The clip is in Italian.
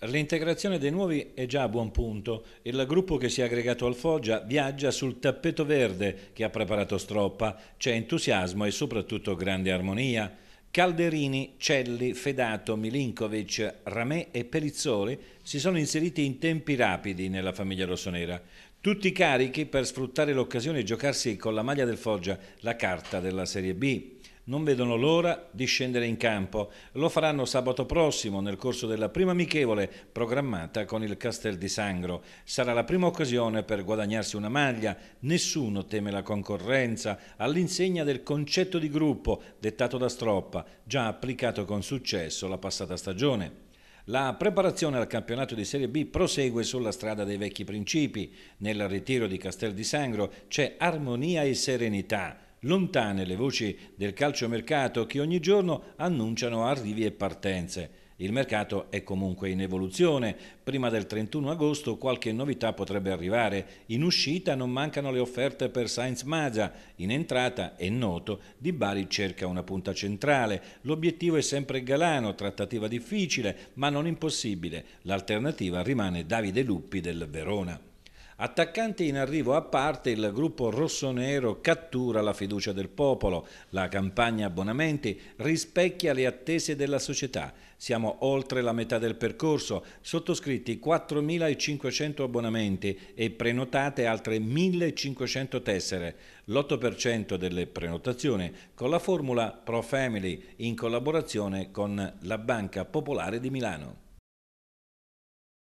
L'integrazione dei nuovi è già a buon punto. Il gruppo che si è aggregato al Foggia viaggia sul tappeto verde che ha preparato Stroppa. C'è entusiasmo e soprattutto grande armonia. Calderini, Celli, Fedato, Milinkovic, Ramè e Perizzoli si sono inseriti in tempi rapidi nella famiglia rossonera. Tutti carichi per sfruttare l'occasione e giocarsi con la maglia del Foggia la carta della Serie B non vedono l'ora di scendere in campo. Lo faranno sabato prossimo nel corso della prima amichevole programmata con il Castel di Sangro. Sarà la prima occasione per guadagnarsi una maglia. Nessuno teme la concorrenza all'insegna del concetto di gruppo dettato da Stroppa, già applicato con successo la passata stagione. La preparazione al campionato di Serie B prosegue sulla strada dei vecchi principi. Nel ritiro di Castel di Sangro c'è armonia e serenità lontane le voci del calciomercato che ogni giorno annunciano arrivi e partenze. Il mercato è comunque in evoluzione. Prima del 31 agosto qualche novità potrebbe arrivare. In uscita non mancano le offerte per Sainz Maza. In entrata, è noto, Di Bari cerca una punta centrale. L'obiettivo è sempre Galano, trattativa difficile, ma non impossibile. L'alternativa rimane Davide Luppi del Verona. Attaccante in arrivo a parte, il gruppo rossonero cattura la fiducia del popolo. La campagna abbonamenti rispecchia le attese della società. Siamo oltre la metà del percorso, sottoscritti 4.500 abbonamenti e prenotate altre 1.500 tessere, l'8% delle prenotazioni con la formula Pro Family in collaborazione con la Banca Popolare di Milano.